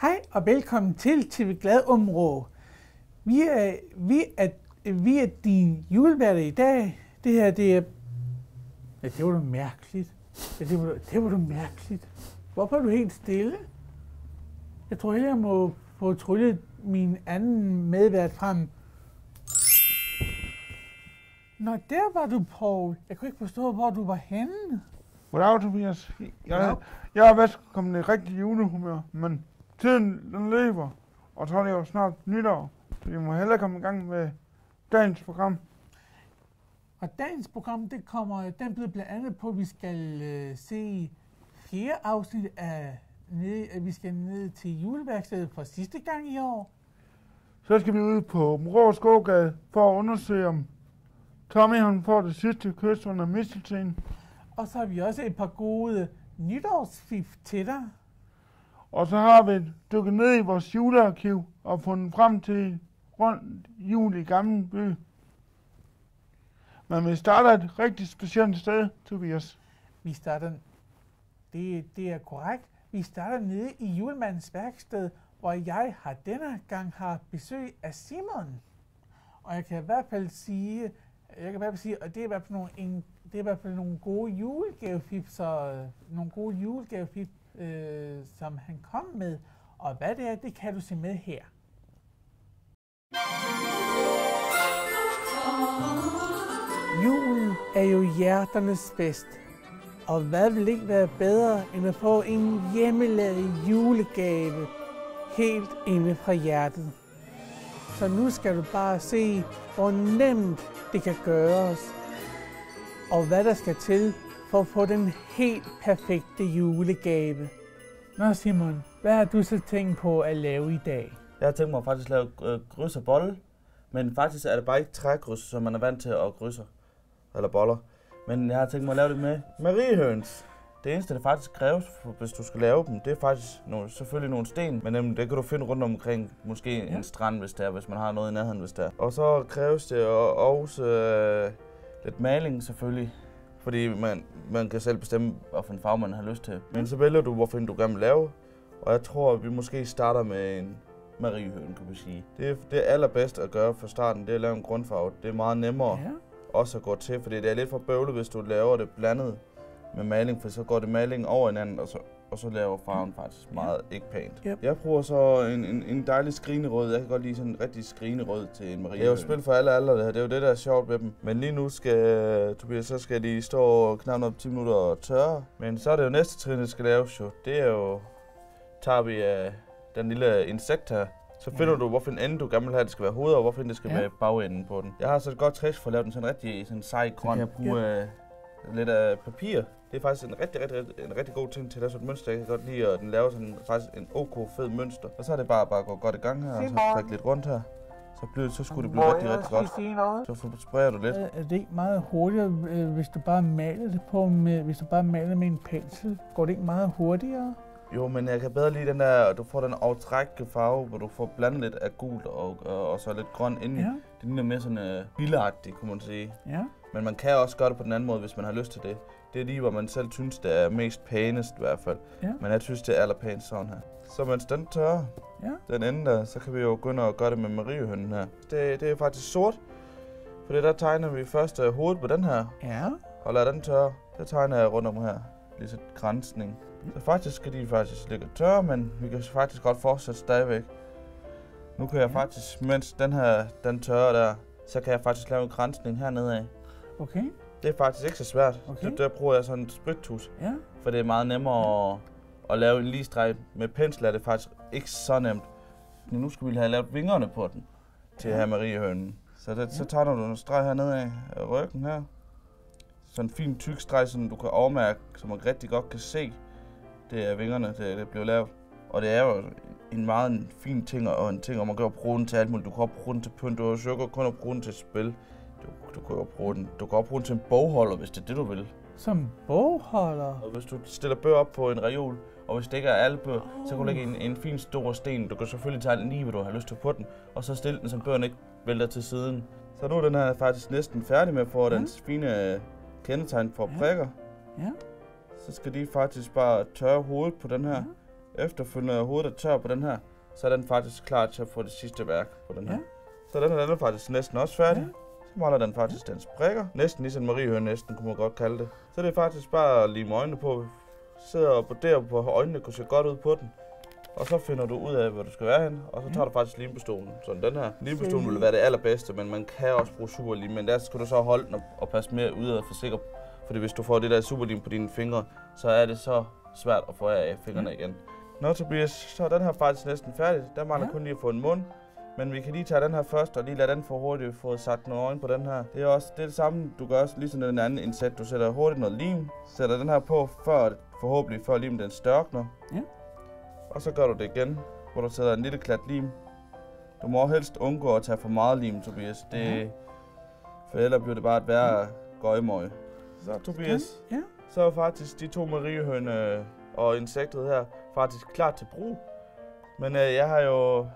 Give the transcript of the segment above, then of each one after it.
Hej og velkommen til TV Glad Områ. Vi er, vi er, vi er din juleværter i dag. Det her, det er... Ja, det var da mærkeligt. Ja, det var, det var da mærkeligt. Hvorfor er du helt stille? Jeg tror heller, jeg må få tryllet min anden medvært frem. Nå, der var du, Paul. Jeg kunne ikke forstå, hvor du var henne. Goddag, Tobias. Jeg, jeg er vist kommet i rigtig julehumør, men tiden den løber, og så er det jo snart nytår, så vi må hellere komme i gang med dagens program. Og dagens program, det kommer, den bliver blandt andet på, at vi skal øh, se fjerde afsnit af, ned, at vi skal ned til juleværkstedet for sidste gang i år. Så skal vi ud på Mrå Skogade for at undersøge, om Tommy han får det sidste kys under mistelten. Og så har vi også et par gode nytårsfif til dig. Og så har vi dykket ned i vores julearkiv og fundet frem til rundt jul i Gamle By. Men vi starter et rigtig specielt sted, Tobias. Vi starter, det, det er korrekt, vi starter nede i julemandens værksted, hvor jeg har denne gang har besøg af Simon. Og jeg kan i hvert fald sige, jeg kan i hvert fald sige, og det er i hvert fald nogle, en, det er i hvert fald nogle gode julegavefip, nogle gode julegavefips, øh, som han kom med. Og hvad det er, det kan du se med her. Julen er jo hjerternes fest. Og hvad vil ikke være bedre end at få en hjemmelavet julegave helt inde fra hjertet. Så nu skal du bare se, hvor nemt det kan gøres, og hvad der skal til for at få den helt perfekte julegave. Nå Simon, hvad har du så tænkt på at lave i dag? Jeg har tænkt mig at faktisk lave øh, grys og bolle, men faktisk er det bare ikke trægrys, som man er vant til at grydse, eller boller. Men jeg har tænkt mig at lave det med mariehøns. Det eneste, der faktisk kræves, for- hvis du skal lave dem, det er faktisk nogle, selvfølgelig nogle sten, men dem, det kan du finde rundt omkring, måske Ja. en strand, hvis det er, hvis man har noget i nærheden, hvis det er. Og så kræves det også øh, lidt maling selvfølgelig, fordi man, man kan selv bestemme, hvilken farve man har lyst til. Men så vælger du, hvorfor du gerne vil lave, og jeg tror, at vi måske starter med en mariehøn, kan vi sige. Det er det allerbedste at gøre fra starten, det er at lave en grundfarve. Det er meget nemmere Ja, også at gå til, fordi det er lidt for bøvlet, hvis du laver det blandet med maling, for så går det maling over hinanden, og så, og så laver farven faktisk meget ikke pænt. Yep. Jeg bruger så en, en, en dejlig skrigende rød. Jeg kan godt lide sådan en rigtig skrigende rød til en Marie. Det er jo spil for alle aldre, det her. Det er jo det, der er sjovt ved dem. Men lige nu skal, Tobias, så skal de stå knap op 10 minutter og tørre. Men så er det jo næste trin, der skal laves jo. Det er jo, tager vi af den lille insekt her. Så finder Ja. du, hvorfor en ende du gerne vil have, det skal være hovedet, og hvorfor det skal Ja. være bagenden på den. Jeg har så et godt trick for at lave den sådan rigtig sådan sej grøn. kan kan jeg bruge øh, lidt af papir. Det er faktisk en rigtig, rigtig, rigtig, en rigtig god ting til at lave sådan et mønster. Jeg kan godt lide, at den laver sådan faktisk en ok fed mønster. Og så er det bare, bare at gå godt i gang her, og så trække lidt rundt her. Så, bliver, så skulle det blive rigtig, rigtig godt. Så sprayer du lidt. Er er det ikke meget hurtigere, øh, hvis du bare maler det på med, hvis du bare maler med en pensel? Går det ikke meget hurtigere? Jo, men jeg kan bedre lide den der, du får den aftrække farve, hvor du får blandet lidt af gult og, og, og så lidt grøn indeni. Ja, Det ligner mere sådan uh, bilagtigt, kunne man sige. ja. Men man kan også gøre det på den anden måde, hvis man har lyst til det. Det er lige, hvor man selv synes, det er mest pænest i hvert fald. Ja. Men jeg synes, det er allerpænest sådan her. Så mens den tørrer, Ja. den ende der, så kan vi jo begynde at gøre det med mariehønnen her. Det, det er faktisk sort, for der tegner vi først uh, hovedet på den her, Ja. og lader den tørre. Der tegner jeg rundt om her, lidt grænsning. Så faktisk skal de faktisk ligge tørre, men vi kan faktisk godt fortsætte stadigvæk. Nu kan jeg Ja. faktisk, mens den her den tørrer der, så kan jeg faktisk lave en grænsning hernede af. Okay. Det er faktisk ikke så svært. Okay. Okay. Der, bruger jeg sådan en sprittus, Ja. for det er meget nemmere at, at lave en lige streg. Med pensel er det faktisk ikke så nemt. Men nu skal vi have lavet vingerne på den til Ja. her Mariehønen. Så, det, så Ja. tager du en streg hernede af af ryggen her. Sådan en fin tyk streg, som du kan overmærke, så man rigtig godt kan se, det er vingerne, det, det blev lavet. Og det er jo en meget fin ting, og en ting, og man kan jo bruge den til alt muligt. Du kan også bruge den til pynt, du kan jo kun bruge den til spil. Du, du kan jo bruge den, du kan også bruge den til en bogholder, hvis det er det, du vil. Som bogholder. Og hvis du stiller bøger op på en reol, og hvis det ikke er alle bøger, oh. så kan du lægge en, en fin stor sten. Du kan selvfølgelig tage lige, hvad du har lyst til på den, og så stille den, så bøgerne ikke vælter til siden. Så nu er den her faktisk næsten færdig med at få Ja. dens fine øh, kendetegn for Ja. prikker. Ja. Så skal de faktisk bare tørre hovedet på den her. efterfølgende er hovedet er tør på den her, så er den faktisk klar til at få det sidste værk på den her. Ja. Så den her den er faktisk næsten også færdig. Ja. Så mangler den faktisk dens prikker. Næsten ligesom Mariehøn næsten, kunne man godt kalde det. Så det er faktisk bare at lime øjnene på. Sidder og broderer på øjnene, kunne se godt ud på den. Og så finder du ud af, hvor du skal være hen, og så tager du faktisk limpistolen. Så den her limpistolen vil være det allerbedste, men man kan også bruge superlim. Men der skal du så holde den og- og passe mere ud af for sikker. Fordi hvis du får det der superlim på dine fingre, så er det så svært at få af fingrene igen. Nå Tobias, så er den her faktisk næsten færdig. Der mangler Ja. kun lige at få en mund. Men vi kan lige tage den her først, og lige lade den få hurtigt få sat nogle øjne på den her. Det er også det, er det samme, du gør også ligesom den anden indsæt. Du sætter hurtigt noget lim, sætter den her på, før, forhåbentlig før limen den størkner. Ja. Og så gør du det igen, hvor du sætter en lille klat lim. Du må helst undgå at tage for meget lim, Tobias. Det, Ja. For ellers bliver det bare et værre gøjmøg. Så Tobias, Ja. så er faktisk de to mariehøne og insektet her faktisk klar til brug. Men øh, jeg har jo...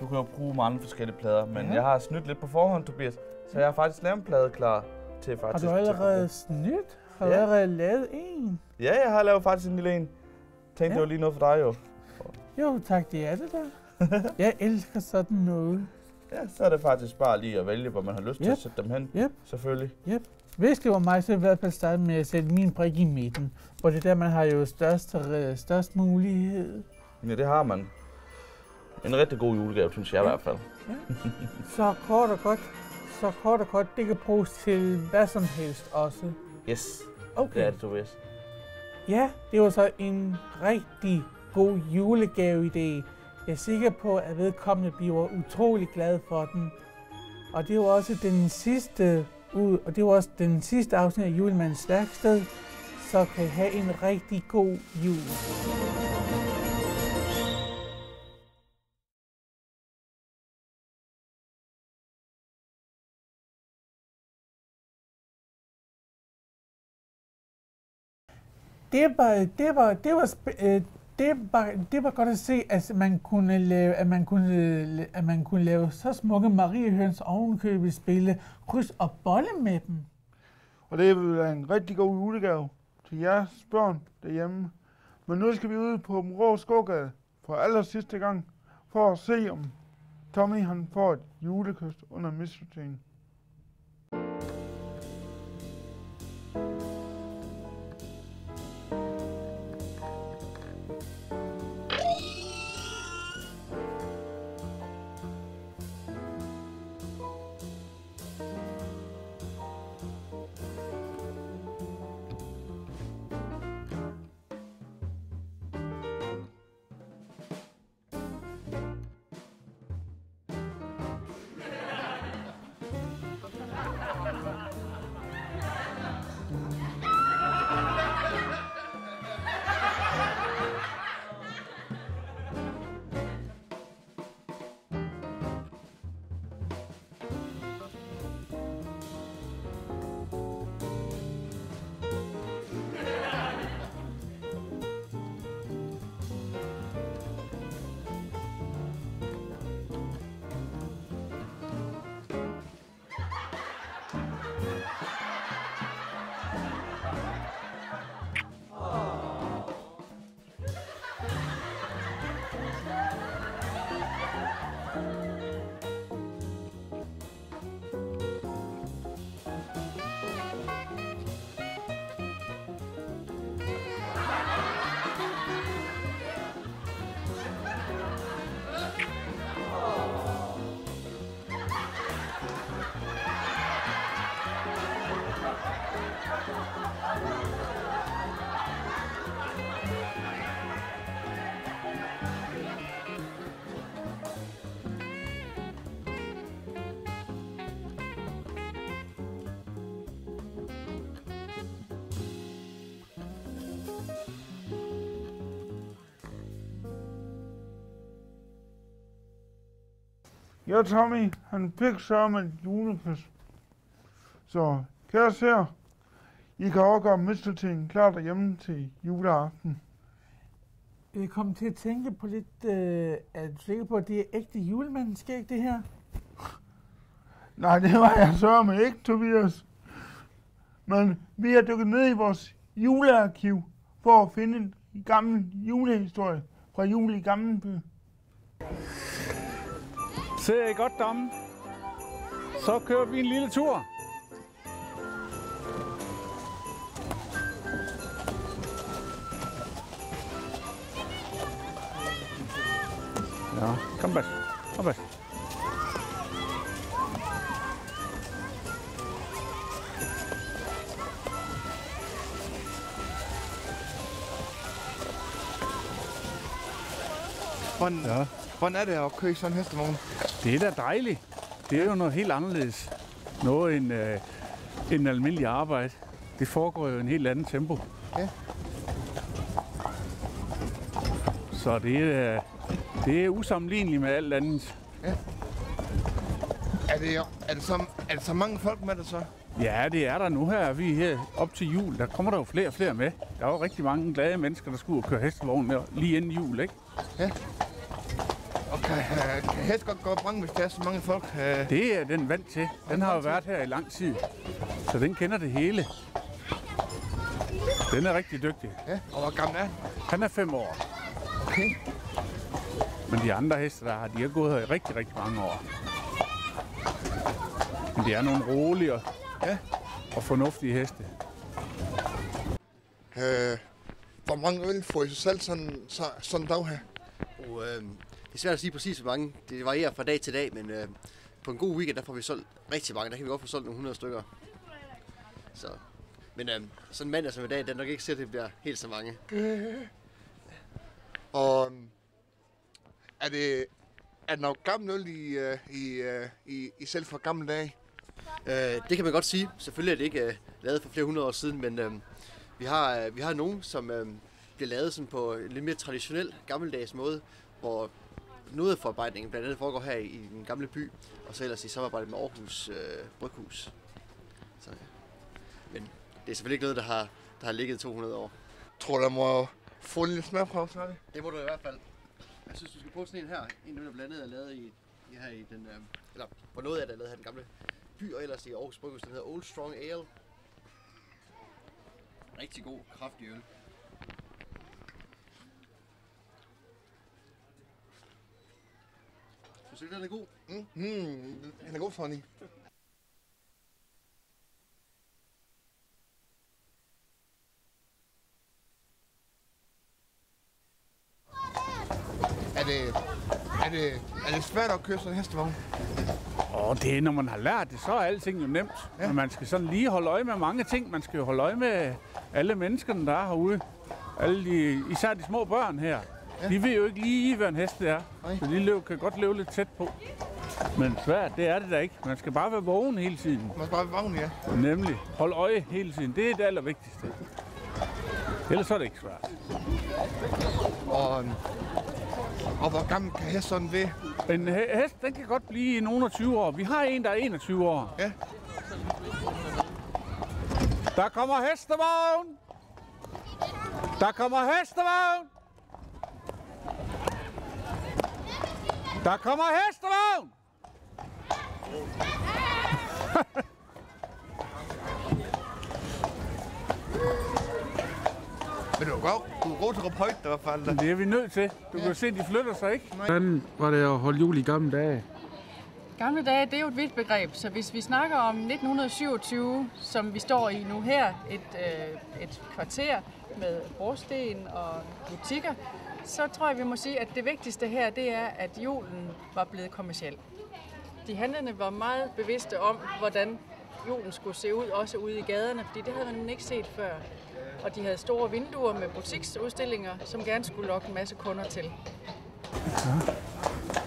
Du kan jo bruge mange forskellige plader, men Ja. jeg har snydt lidt på forhånd, Tobias. Så jeg har faktisk lavet en plade klar til Har faktisk... du til allerede snydt? Har du Ja. allerede lavet en? Ja, jeg har lavet faktisk en lille en. Tænkte, Ja. det var lige noget for dig jo. Jo, tak, det er det der. Jeg elsker sådan noget. Ja, så er det faktisk bare lige at vælge, hvor man har lyst til Yep. at sætte dem hen. Yep. Selvfølgelig. Hvis det var mig, så ville jeg i hvert fald starte med at sætte min brik i midten. Hvor det er der, man har jo størst, øh, størst mulighed. Ja, det har man. En rigtig god julegave, synes jeg i Ja. hvert fald. Så kort og godt, så kort og godt, det kan bruges til hvad som helst også. Yes, Okay. det er det, Tobias. Ja, det var så en rigtig god julegave-idé. Jeg er sikker på, at vedkommende bliver utrolig glad for den. Og det var også den sidste ud, og det var også den sidste afsnit af Julemandens værksted. Så kan I have en rigtig god jul. Det var, det var, det var, øh, det var, det var godt at se, at man kunne lave, at man kunne, at man kunne lave så smukke Mariehøns ovenkøbet spille kryds og bolle med dem. Og det vil være en rigtig god julegave til jeres børn derhjemme. Men nu skal vi ud på den rå skogade for aller sidste gang, for at se om Tommy han får et julekyst under misfortjen. Ja, Tommy, han fik med et julekys. Så kære ser, I kan også gøre misteltingen klar derhjemme til juleaften. Jeg kom til at tænke på lidt, øh, er du sikker på, at det er ægte julemandens skæg, det her? Nej, det var jeg med ikke, Tobias. Men vi har dykket ned i vores julearkiv for at finde en gammel julehistorie fra jul i Gammelby. Ser I godt deromme? Så kører vi en lille tur. Ja, kom bas. Kom bas. Hvordan, Ja. ja. hvordan er det at køre i sådan en hestevogn? Det er da dejligt. Det er jo noget helt anderledes. Noget end, øh, end almindelig arbejde. Det foregår jo i en helt anden tempo. Ja. Så det er, det er usammenligneligt med alt andet. Er det, er, det så, er det så mange folk med det så? Ja, det er der nu her. Vi er her op til jul. Der kommer der jo flere og flere med. Der er jo rigtig mange glade mennesker, der ud og køre hestevogn med lige inden jul, ikke? Og kan, kan hest godt gå brænde, hvis der er så mange folk? Øh, Det er den vant til. Den har jo været her i lang tid. Så den kender det hele. Den er rigtig dygtig. ja. Og hvor gammel er den? Han er fem år. Okay. Men de andre heste, der har, de har gået her i rigtig, rigtig mange år. Men det er nogle rolige og, Ja. og fornuftige heste. Øh, hvor mange øl får I så selv sådan, så, sådan en dag her? Og, øh, er svært at sige præcis, hvor mange. Det varierer fra dag til dag, men øh, på en god weekend, der får vi solgt rigtig mange. Der kan vi godt få solgt nogle 100 stykker. Så. Men øh, sådan en mandag som i dag, det er nok ikke sikkert, at det bliver helt så mange. Og øh, er det, er det noget gammel øl, I, øh, I, øh, I, I selv fra gamle dage? Øh, det kan man godt sige. Selvfølgelig er det ikke øh, lavet for flere hundrede år siden, men øh, vi, har, øh, vi har nogen, som øh, bliver lavet sådan på en lidt mere traditionel, gammeldags måde, hvor noget af forarbejdningen blandt andet foregår her i, den gamle by, og så ellers i samarbejde med Aarhus øh, Bryghus. Så, ja. Men det er selvfølgelig ikke noget, der har, der har ligget 200 år. Tror du, der må få en lille smagprøve snart? Det må du i hvert fald. Jeg synes, du skal prøve sådan en her. En, der blandt andet er lavet i, i her i den, øh, eller på noget af det er lavet her i den gamle by, og ellers i Aarhus Bryghus, den hedder Old Strong Ale. Rigtig god, kraftig øl. Synes du, den er god? Mm, mm, den er god hende. Er det, er det, er det svært at køre sådan en hestevogn? Og det er, når man har lært det, så er alting jo nemt. Ja. Men man skal sådan lige holde øje med mange ting. Man skal jo holde øje med alle menneskerne, der er herude. Alle de, især de små børn her. Ja. De ved jo ikke lige, hvad en hest er. Nej. Så de løb, kan godt leve lidt tæt på. Men svært, det er det da ikke. Man skal bare være vågen hele tiden. Man skal bare være vogn, ja. Nemlig. Hold øje hele tiden. Det er det allervigtigste. Ellers er det ikke svært. Og, øhm, og hvor gammel kan hest sådan være? En he- hest, den kan godt blive i nogle af 20 år. Vi har en, der er 21 år. Ja. Der kommer hestevogn! Der kommer hestevogn! Der kommer hestevogn! Men du er god, du er god til at råbe højt i hvert fald. Det er vi nødt til. Du kan se, de flytter sig ikke. Hvordan var det at holde jul i gamle dage? Gamle dage, det er jo et vidt begreb, så hvis vi snakker om 1927, som vi står i nu her, et, øh, et kvarter med brosten og butikker, så tror jeg, vi må sige, at det vigtigste her, det er, at julen var blevet kommersiel. De handlende var meget bevidste om, hvordan julen skulle se ud, også ude i gaderne, fordi det havde man ikke set før. Og de havde store vinduer med butiksudstillinger, som gerne skulle lokke en masse kunder til.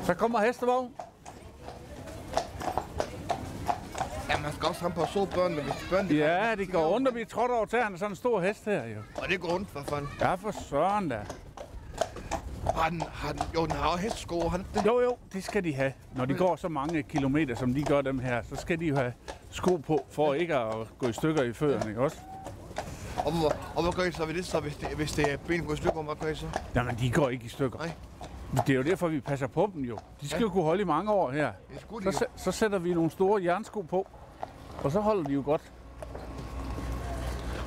Så kommer hestevogn. Ja, man skal også ramme på at så børnene, hvis børnene... Ja, det går rundt og bliver trådt over tæerne. Sådan en stor hest her, jo. Og det går rundt, hvad fanden. Ja, for søren da. Har den, har den, jo, den har jo hestesko, har den det? Jo, jo, det skal de have. Når de går så mange kilometer, som de gør dem her, så skal de jo have sko på, for ikke at gå i stykker i fødderne, ikke også? Og, hvor, og hvad gør I så ved det så, hvis det, hvis det er ben går i stykker, hvad gør I så? Jamen, de går ikke i stykker. Nej. Det er jo derfor, vi passer på dem jo. De skal Ja. jo kunne holde i mange år her. Det skulle Så, de jo. sæ- så sætter vi nogle store jernsko på, og så holder de jo godt.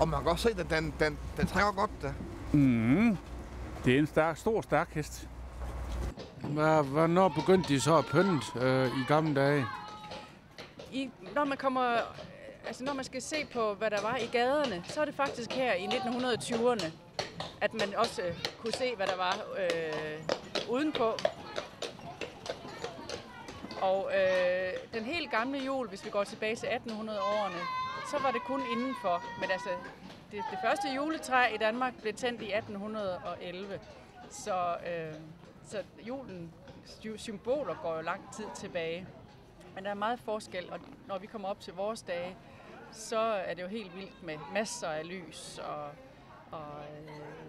Og man kan godt se, at den, den, den trækker godt, da. Mm. Det er en stærk, stor, stærk hest. Hvad, hvornår begyndte de så at pynte øh, i gamle dage? I, når man kommer, altså når man skal se på, hvad der var i gaderne, så er det faktisk her i 1920'erne, at man også øh, kunne se, hvad der var øh, udenpå. Og øh, den helt gamle jul, hvis vi går tilbage til 1800-årene, så var det kun indenfor. Men altså, det, det første juletræ i Danmark blev tændt i 1811. Så, øh, så julen, symboler går jo lang tid tilbage. Men der er meget forskel, og når vi kommer op til vores dage, så er det jo helt vildt med masser af lys, og, og øh,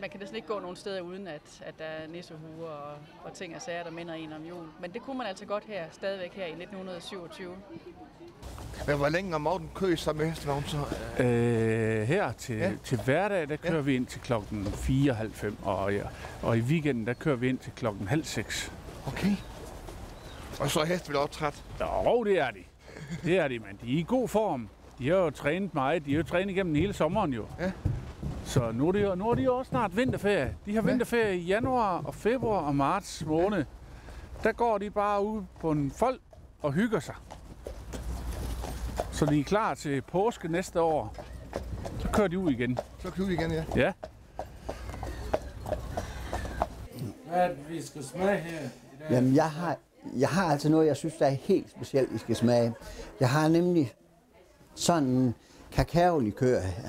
man kan næsten ikke gå nogen steder uden, at, at der er nissehuer og, og ting og sager, der minder en om jul. Men det kunne man altså godt her, stadigvæk her i 1927. Men hvor længe om morgenen kører I så med hestevogn så? Øh, her til, Ja. ja. til hverdag, der kører ja. vi ind til klokken 4.30, og, ja, og i weekenden, der kører vi ind til klokken halv seks. Okay. Og så er hesten vel også træt. Jo, det er de. Det er de, men de er i god form. De har jo trænet meget. De har jo trænet igennem hele sommeren jo. Ja. Så nu er, det, jo- nu er de også snart vinterferie. De har vinterferie i januar og februar og marts måned. Der går de bare ud på en fold og hygger sig. Så de er klar til påske næste år. Så kører de ud igen. Så kører vi igen, ja. Ja. Hvad er det, vi skal smage her i dag? Jamen, jeg har, jeg har altså noget, jeg synes, der er helt specielt, I skal smage. Jeg har nemlig sådan en kakaolikør her.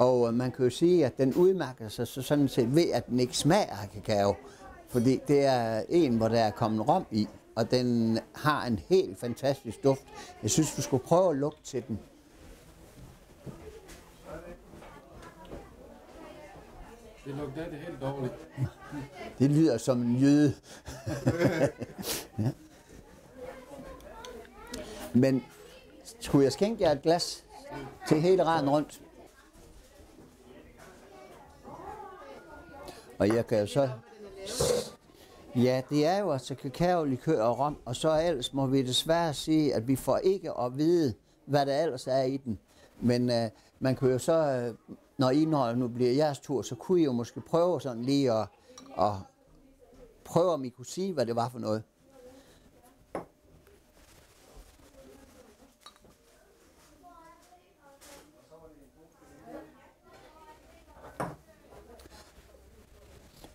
Og øh, man kan jo sige, at den udmærker sig så sådan set ved, at den ikke smager af kakao. Fordi det er en, hvor der er kommet rom i, og den har en helt fantastisk duft. Jeg synes, du skulle prøve at lugte til den. Det lugter det helt dårligt. Det lyder som en jøde. ja. Men skulle jeg skænke jer et glas til hele raden rundt? Og jeg kan jo så... Ja, det er jo altså kakao, likør og rom, og så ellers må vi desværre sige, at vi får ikke at vide, hvad der ellers er i den. Men øh, man kan jo så, øh, når indholdet nu bliver jeres tur, så kunne I jo måske prøve sådan lige at, at prøve, om I kunne sige, hvad det var for noget.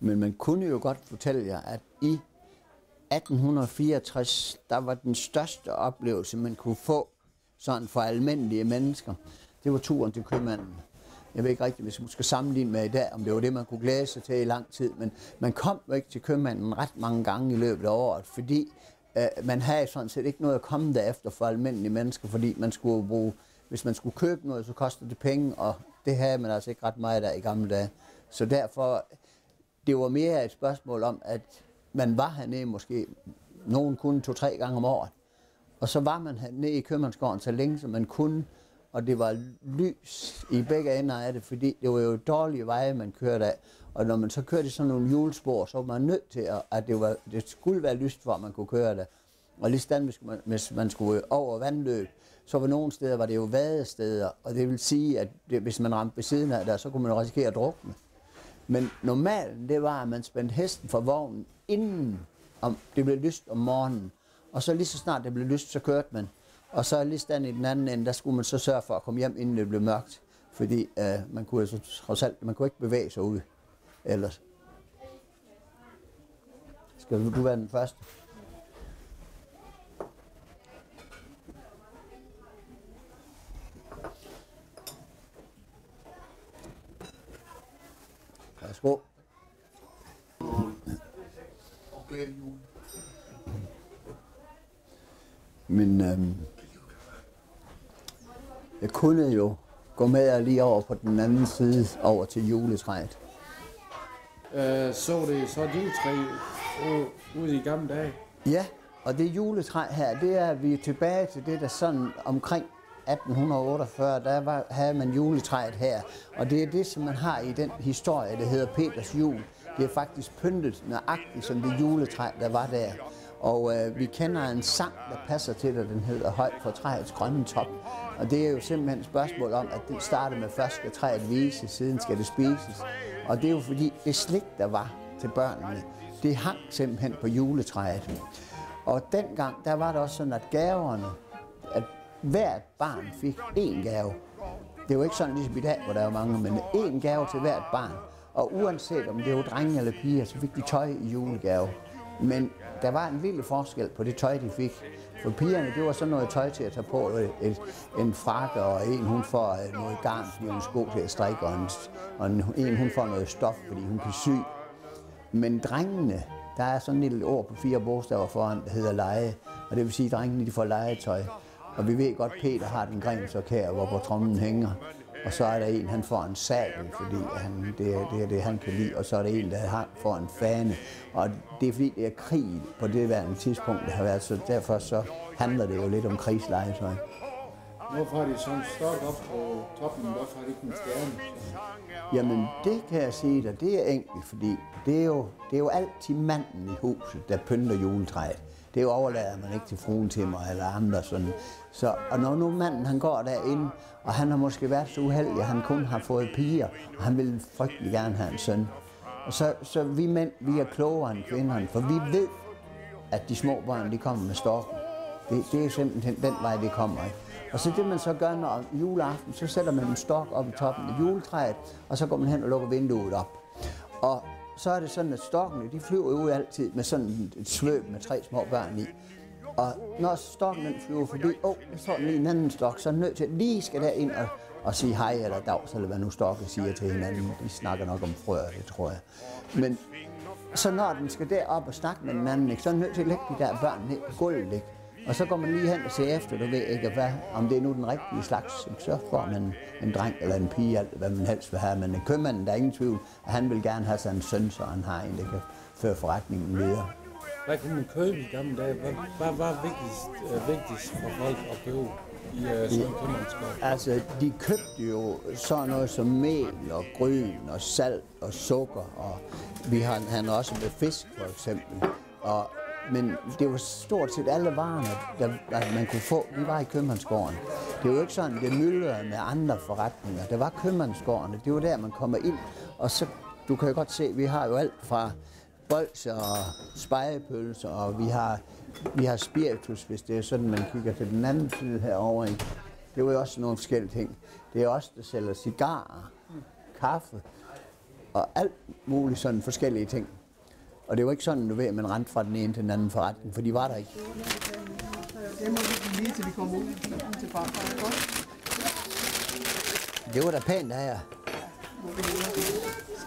Men man kunne jo godt fortælle jer, at i 1864, der var den største oplevelse, man kunne få sådan for almindelige mennesker, det var turen til købmanden. Jeg ved ikke rigtigt, hvis man skal sammenligne med i dag, om det var det, man kunne glæde sig til i lang tid, men man kom jo ikke til købmanden ret mange gange i løbet af året, fordi øh, man havde sådan set ikke noget at komme derefter for almindelige mennesker, fordi man skulle bruge, hvis man skulle købe noget, så kostede det penge, og det havde man altså ikke ret meget af i gamle dage. Så derfor, det var mere et spørgsmål om, at man var hernede måske, nogen kun to-tre gange om året, og så var man hernede i købmandsgården så længe, som man kunne, og det var lys i begge ender af det, fordi det var jo dårlige veje, man kørte af. Og når man så kørte i sådan nogle hjulspor, så var man nødt til, at, at det, var, det skulle være lyst, for at man kunne køre der. Og lige stand, hvis man, hvis man skulle over vandløb, så var nogle steder, var det jo vadesteder, og det vil sige, at det, hvis man ramte ved siden af der, så kunne man risikere at drukne. Men normalt, det var, at man spændte hesten for vognen, inden om det blev lyst om morgenen. Og så lige så snart det blev lyst, så kørte man. Og så lige stand i den anden ende, der skulle man så sørge for at komme hjem, inden det blev mørkt. Fordi øh, man kunne altså trods alt, man kunne ikke bevæge sig ud ellers. Skal du være den første? Værsgo. Men øhm, jeg kunne jo gå med jer lige over på den anden side, over til juletræet. Øh, så det så juletræ ude i gamle dage? Ja, og det juletræ her, det er vi er tilbage til det, der sådan omkring 1848, der var, havde man juletræet her. Og det er det, som man har i den historie, der hedder Peters jul. Det er faktisk pyntet nøjagtigt som det juletræ, der var der. Og øh, vi kender en sang, der passer til det, den hedder Højt for træets grønne top. Og det er jo simpelthen et spørgsmål om, at det starter med først skal træet vise, siden skal det spises. Og det er jo fordi, det slik, der var til børnene, det hang simpelthen på juletræet. Og dengang, der var det også sådan, at gaverne, at hvert barn fik én gave. Det er jo ikke sådan ligesom i dag, hvor der er mange, men én gave til hvert barn. Og uanset om det var drenge eller piger, så fik de tøj i julegave. Men der var en lille forskel på det tøj, de fik. For pigerne, det var sådan noget tøj til at tage på, et, en frakke, og en hun får noget garn, fordi hun sko til at strikke, og en, og en, hun får noget stof, fordi hun kan sy. Men drengene, der er sådan et lille ord på fire bogstaver foran, der hedder leje. Og det vil sige, at drengene de får legetøj. Og vi ved godt, Peter har den her, hvor på trommen hænger. Og så er der en, han får en sabel, fordi han, det, er, det er det, han kan lide. Og så er der en, der har, får en fane. Og det er fordi, det er krig på det værende tidspunkt, det har været. Så derfor så handler det jo lidt om krigslegetøj. Hvorfor har de sådan stok op på toppen? Hvorfor har de ikke en stjerne? Jamen, det kan jeg sige dig, det er enkelt, fordi det er, jo, det er jo altid manden i huset, der pynter juletræet. Det overlader man ikke til fruen til mig eller andre sådan. Så, og når nu manden han går derinde, og han har måske været så uheldig, at han kun har fået piger, og han vil frygtelig gerne have en søn. Og så, så vi mænd, vi er klogere end kvinderne, for vi ved, at de små børn, de kommer med stokken. Det, det er simpelthen den vej, det kommer. Ikke? Og så det man så gør, når juleaften, så sætter man en stok op i toppen af juletræet, og så går man hen og lukker vinduet op. Og så er det sådan, at stokkene, de flyver ud altid med sådan et svøb med tre små børn i. Og når stokken den flyver forbi, åh, oh, så står i en anden stok, så er nødt til at lige skal der ind og, og sige hej eller dags, eller hvad nu stokken siger til hinanden. De snakker nok om frøer, det tror jeg. Men så når den skal derop og snakke med den anden, ikke, så er den nødt til at lægge de der børn ned på gulvet. Ikke? Og så går man lige hen og ser efter, du ved ikke, hvad, om det er nu den rigtige slags. Så får man en dreng eller en pige, alt hvad man helst vil have. Men købmanden, der er ingen tvivl, at han vil gerne have sig en søn, så han har en, der kan føre forretningen videre. Hvad kunne man købe i gamle dage? Hvad, hvad var vigtigst, øh, vigtigst for folk at købe? i uh, sådan en Altså, de købte jo sådan noget som mel og gryn og salt og sukker, og vi har han også med fisk for eksempel. Og men det var stort set alle varerne, der, der man kunne få, de var i købmandsgården. Det var jo ikke sådan, det myldrede med andre forretninger. Der var købmandsgårdene, det var der, man kommer ind. Og så, du kan jo godt se, vi har jo alt fra bolser og spejepølser, og vi har, vi har spiritus, hvis det er sådan, man kigger til den anden side herovre. Det var jo også nogle forskellige ting. Det er også der sælger cigarer, kaffe og alt muligt sådan forskellige ting. Og det var ikke sådan, du ved, at man rendte fra den ene til den anden forretning, for de var der ikke. Det må vi lige til vi kommer ud til farfar, Det var da pænt af jer.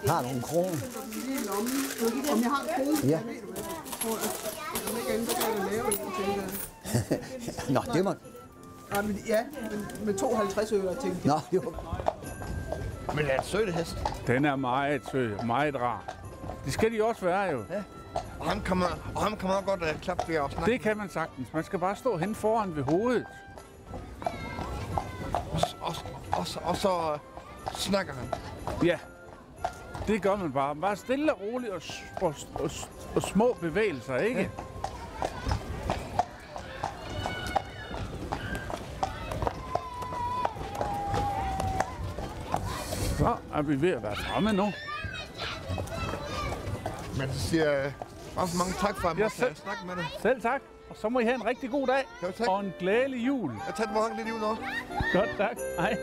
Har nogle kroner? Om jeg har en krone? Ja. Nå, det må... Ja, men, ja, med 52 øre, tænkte jeg. Nå, jo. Men er det sødt hest? Den er meget sød, meget rar. Det skal de også være jo. Ja. Og ham kan man, og ham kan man godt uh, klappe ved og snakke. Det kan man sagtens. Man skal bare stå hen foran ved hovedet. Og, og, og, og så uh, snakker han. Ja, det gør man bare. Bare stille og roligt og, og, og, og små bevægelser, ikke? Ja. Så er vi ved at være fremme nu. Men så siger jeg også mange tak for, at jeg ja, selv, snakke med dig. Selv tak. Og så må I have en rigtig god dag. Jo, tak. Og en glædelig jul. Jeg tager den lidt jul også. Godt, tak. Hej.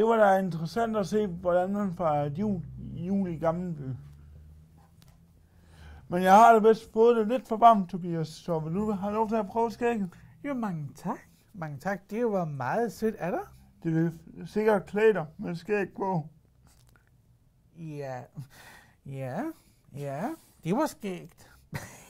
Det var da interessant at se, hvordan man fejrer jul, jul i Gammelby. Men jeg har da vist fået det lidt for varmt, Tobias, så vil du have lov til at prøve skægget? Jo, mange tak. Mange tak. Det var meget sødt af dig. Det vil sikkert klæde dig, men skal ikke gå. Ja, ja, ja, det var skægt.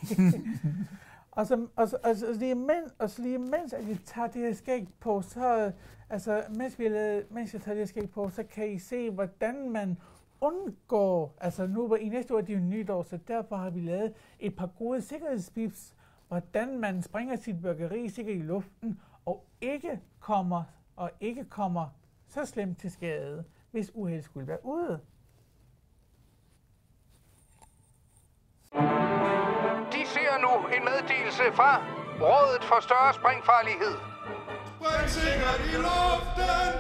og, så, og, så, og, så, og, så lige mens, og så lige mens, at vi tager det her skæg på, så, altså, mens, vi lavede, mens jeg tager det her skæg på, så kan I se, hvordan man undgår, altså nu i næste år, det er jo nytår, så derfor har vi lavet et par gode sikkerhedsbips, hvordan man springer sit burgeri sikkert i luften, og ikke kommer, og ikke kommer så slemt til skade, hvis uheld skulle være ude. Nu en meddelelse fra Rådet for Større Springfarlighed. Spring sikkert i luften!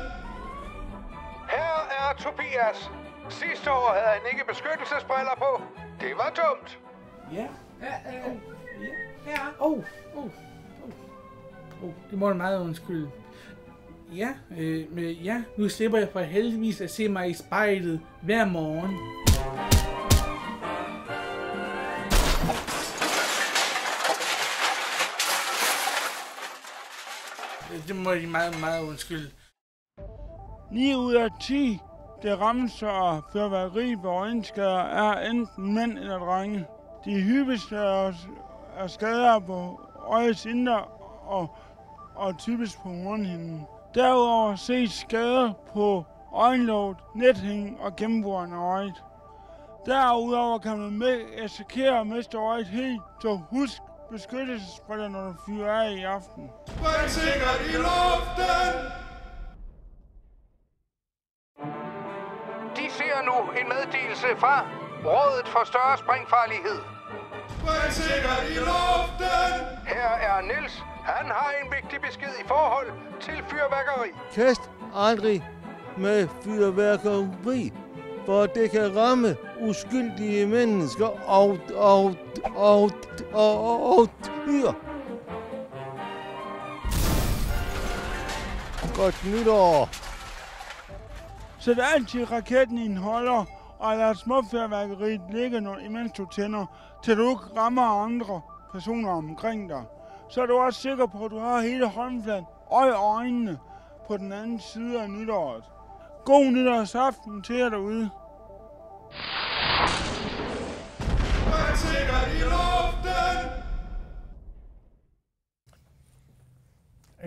Her er Tobias. Sidste år havde han ikke beskyttelsesbriller på. Det var dumt. Ja. Ja, øh, ja. Ja. Oh, oh, oh. oh. Det må du meget undskylde. Ja, øh, men ja, nu slipper jeg for heldigvis at se mig i spejlet hver morgen. Det må I meget, meget undskylde. 9 ud af 10, det rammes og fyrværkeri på øjenskader, er enten mænd eller drenge. De hyppigste er, skader på øjets indre og, og typisk på hornhinden. Derudover ses skader på øjenlåget, nethæng og gennemboren af øjet. Derudover kan man med risikere at miste øjet helt, så husk beskyttelsesbriller, når du fyrer af i aften. Spring sikkert i luften! De ser nu en meddelelse fra Rådet for Større Springfarlighed. Spring sikkert i luften! Her er Nils. Han har en vigtig besked i forhold til fyrværkeri. Kast aldrig med fyrværkeri, for det kan ramme uskyldige mennesker og, og, og, og, og, og dyr. Godt nytår! Sæt altid raketten i en holder, og lad småfærværkeriet ligge, når, imens du tænder, til du ikke rammer andre personer omkring dig. Så er du også sikker på, at du har hele håndfladen og øjnene på den anden side af nytåret. God nytårsaften til jer derude.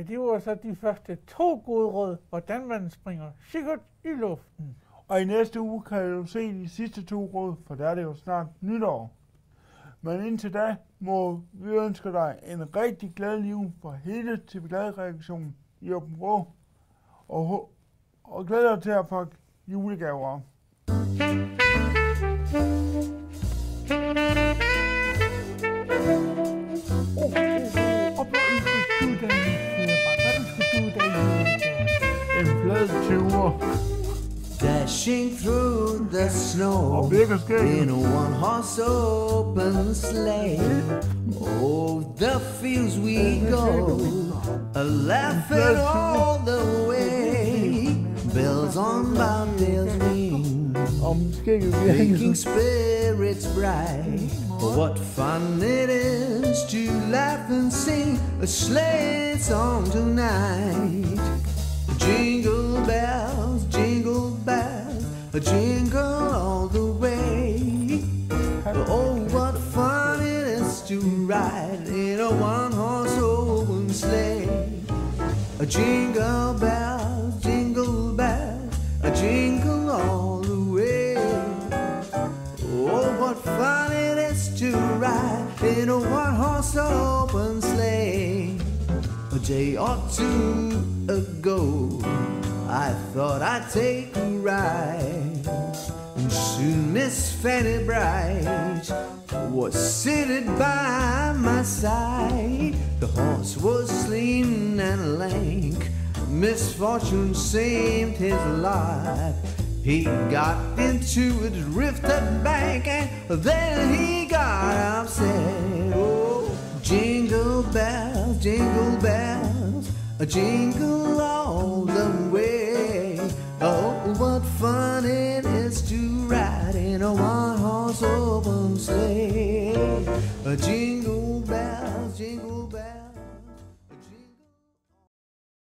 Det var så de første to gode råd, hvordan man springer sikkert i luften. Og i næste uge kan du se de sidste to råd, for der er det jo snart nytår. Men indtil da må vi ønske dig en rigtig glad liv for hele TV Glad-reaktionen i Åben Rå. Og, og glæder dig til at pakke julegaver op. snow Og virker skægt. in a one horse open sleigh. Oh, the fields we go, a laughing all the way. Bells on bobtails ring, virker. making spirits bright. What fun it is to laugh and sing a sleigh song tonight. Jingle bells, jingle bells, a jingle ride in a one-horse open sleigh. A jingle bell, jingle bell, a jingle all the way. Oh, what fun it is to ride in a one-horse open sleigh. A day or two ago, I thought I'd take a ride. And soon Miss Fanny Bright was seated by my side. The horse was lean and lank. Misfortune seemed his lot. He got into a drifted bank and then he got upset. Oh, jingle bells, jingle bells, a jingle all the way. Oh, what fun it is to ride in a one open sleigh. Jingle bells, jingle